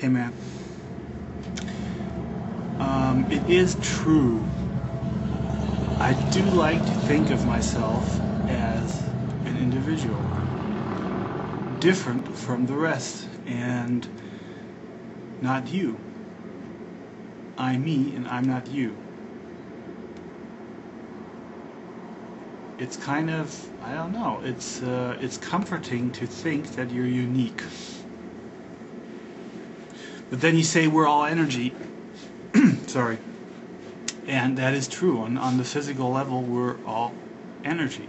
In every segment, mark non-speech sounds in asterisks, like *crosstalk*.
Hey man. Um, it is true. I do like to think of myself as an individual, different from the rest, and not you. I'm me and I'm not you. It's kind of, I don't know, it's, uh, it's comforting to think that you're unique. But then you say we're all energy. *clears throat* Sorry. And that is true. On, on the physical level, we're all energy.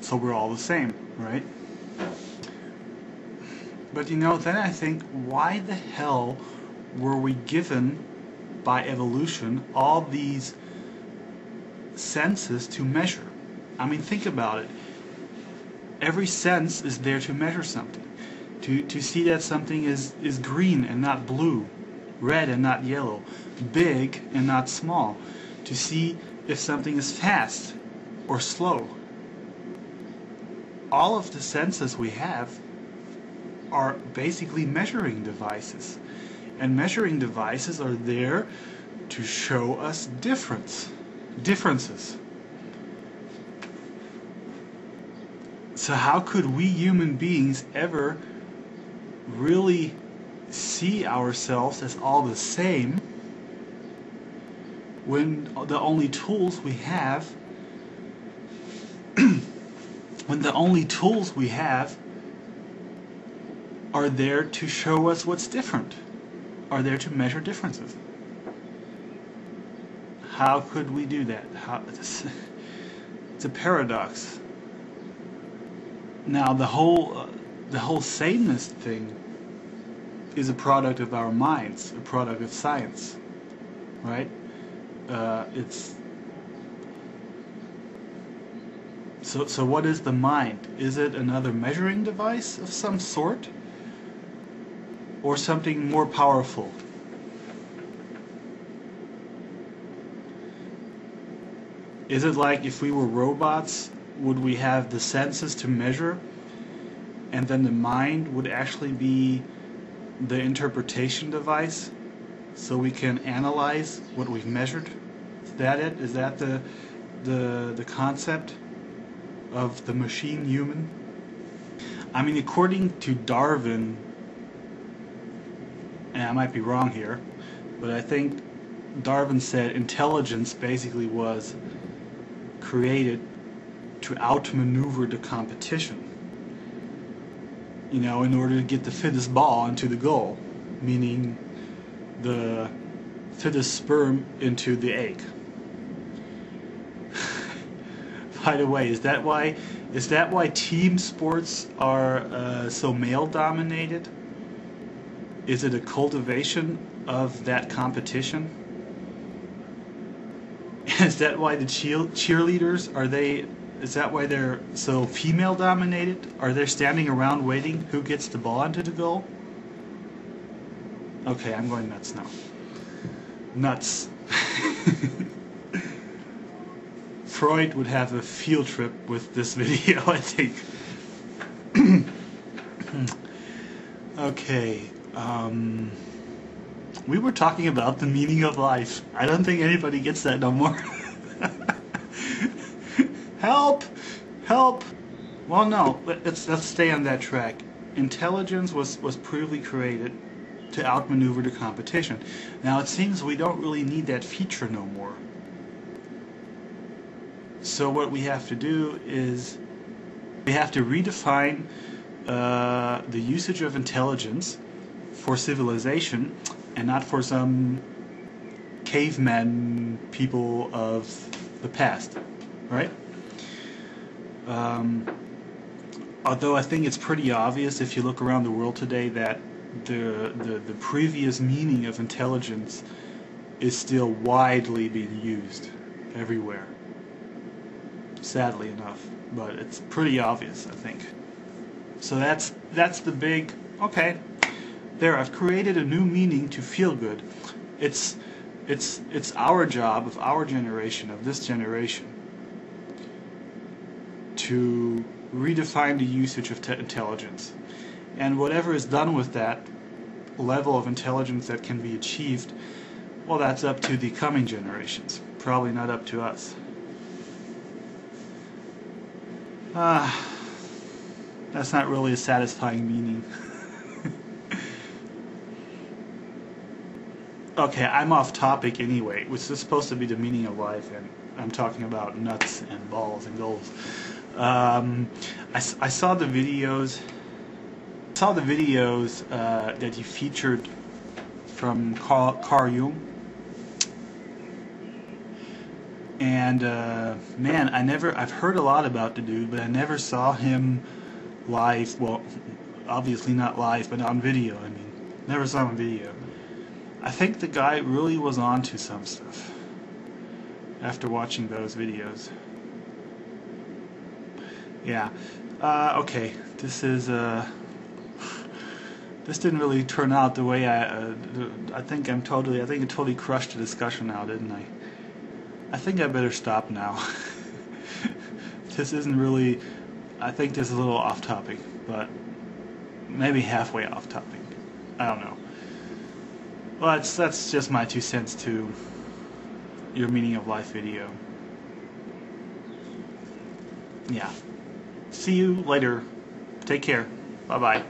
So we're all the same, right? But you know, then I think, why the hell were we given by evolution all these senses to measure? I mean, think about it every sense is there to measure something. To, to see that something is, is green and not blue, red and not yellow, big and not small. To see if something is fast or slow. All of the senses we have are basically measuring devices. And measuring devices are there to show us difference, differences. So how could we human beings ever really see ourselves as all the same when the only tools we have *clears throat* when the only tools we have are there to show us what's different are there to measure differences? How could we do that? How, it's, *laughs* it's a paradox now the whole uh, the whole sameness thing is a product of our minds, a product of science, right? Uh, it's so. So what is the mind? Is it another measuring device of some sort, or something more powerful? Is it like if we were robots would we have the senses to measure and then the mind would actually be the interpretation device so we can analyze what we've measured? Is that it? Is that the the the concept of the machine human? I mean according to Darwin and I might be wrong here but I think Darwin said intelligence basically was created to outmaneuver the competition. You know, in order to get the fittest ball into the goal, meaning the fittest sperm into the egg. *laughs* By the way, is that why is that why team sports are uh, so male dominated? Is it a cultivation of that competition? *laughs* Is that why the cheer cheerleaders are they is that why they're so female dominated? Are they standing around waiting who gets the ball into the goal? Okay, I'm going nuts now. Nuts. *laughs* Freud would have a field trip with this *laughs* video, I think. *clears throat* okay, um, we were talking about the meaning of life. I don't think anybody gets that no more. *laughs* Help! Help! Well, no, let's, let's stay on that track. Intelligence was, was purely created to outmaneuver the competition. Now, it seems we don't really need that feature no more. So what we have to do is we have to redefine uh, the usage of intelligence for civilization and not for some caveman people of the past, right? Um, although I think it's pretty obvious if you look around the world today that the, the, the previous meaning of intelligence is still widely being used everywhere. Sadly enough, but it's pretty obvious, I think. So that's that's the big okay. There, I've created a new meaning to feel good. It's it's it's our job of our generation, of this generation, to redefine the usage of intelligence. And whatever is done with that level of intelligence that can be achieved, well, that's up to the coming generations. Probably not up to us. Ah, that's not really a satisfying meaning. *laughs* okay, I'm off topic anyway, which is supposed to be the meaning of life, and I'm talking about nuts and balls and goals. Um, I, I saw the videos. Saw the videos uh, that you featured from Carl, Carl Jung, and uh, man, I never. I've heard a lot about the dude, but I never saw him live. Well, obviously not live, but on video. I mean, never saw him on video. I think the guy really was onto some stuff after watching those videos. Yeah. Uh, okay. This is uh, this didn't really turn out the way I. Uh, I think I'm totally. I think I totally crushed the discussion now, didn't I? I think I better stop now. *laughs* this isn't really I think this is a little off topic, but maybe halfway off topic. I don't know. Well, that's, that's just my two cents to your meaning of life video. Yeah. See you later. Take care. Bye bye.